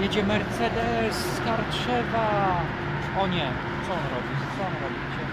Jedzie Mercedes z Karczewa. O nie, co on robi? Co on robi?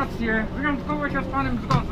Rację. Wyjątkowo się z panem zgodzę.